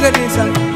Another day, sir.